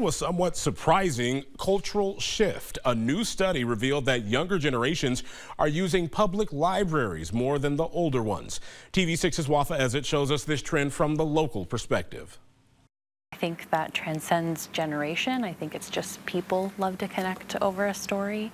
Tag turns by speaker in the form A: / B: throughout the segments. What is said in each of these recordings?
A: to a somewhat surprising cultural shift. A new study revealed that younger generations are using public libraries more than the older ones. TV6's Wafa Ezzat shows us this trend from the local perspective.
B: I think that transcends generation. I think it's just people love to connect over a story.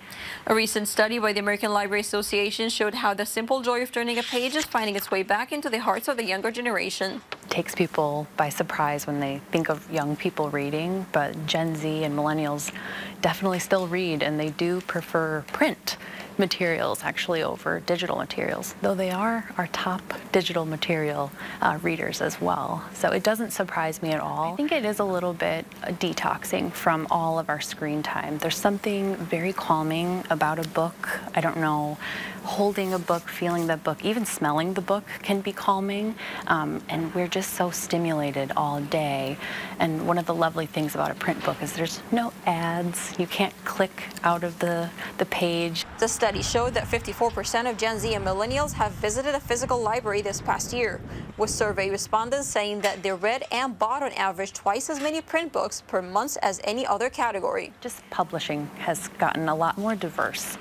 C: A recent study by the American Library Association showed how the simple joy of turning a page is finding its way back into the hearts of the younger generation.
B: It takes people by surprise when they think of young people reading, but Gen Z and millennials definitely still read and they do prefer print materials actually over digital materials, though they are our top digital material uh, readers as well. So it doesn't surprise me at all. I think it is a little bit detoxing from all of our screen time. There's something very calming about a book. I don't know, holding a book, feeling the book, even smelling the book can be calming. Um, and we're just so stimulated all day. And one of the lovely things about a print book is there's no ads. You can't click out of the, the page.
C: The study showed that 54% of Gen Z and millennials have visited a physical library this past year, with survey respondents saying that they read and bought on average twice as many print books per month as any other category.
B: Just publishing has gotten a lot more diverse.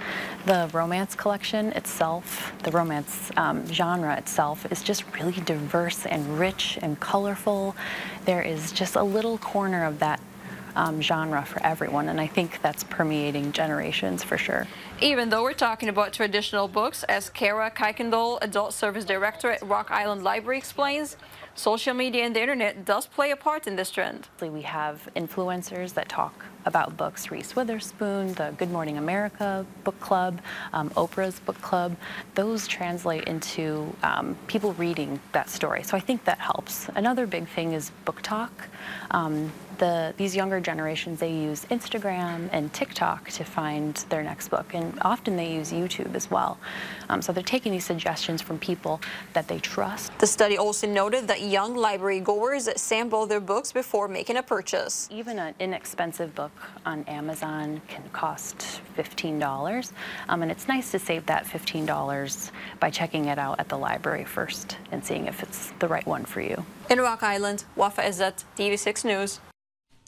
B: The romance collection itself, the romance um, genre itself, is just really diverse and rich and colorful. There is just a little corner of that um, genre for everyone, and I think that's permeating generations for sure.
C: Even though we're talking about traditional books, as Kara Kuykendall, Adult Service Director at Rock Island Library explains, social media and the internet does play a part in this trend.
B: We have influencers that talk about books, Reese Witherspoon, the Good Morning America book club, um, Oprah's book club. Those translate into um, people reading that story. So I think that helps. Another big thing is BookTok. Um, the, these younger generations, they use Instagram and TikTok to find their next book, and often they use YouTube as well. Um, so they're taking these suggestions from people that they trust.
C: The study also noted that young library goers sample their books before making a purchase.
B: Even an inexpensive book on Amazon can cost $15, um, and it's nice to save that $15 by checking it out at the library first and seeing if it's the right one for you.
C: In Rock Island, Wafa Ezzat, TV6 News.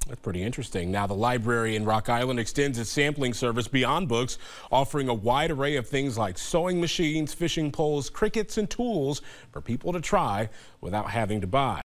A: That's pretty interesting. Now, the library in Rock Island extends its sampling service beyond books, offering a wide array of things like sewing machines, fishing poles, Cricuts, and tools for people to try without having to buy.